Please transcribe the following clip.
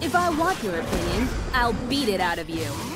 If I want your opinion, I'll beat it out of you.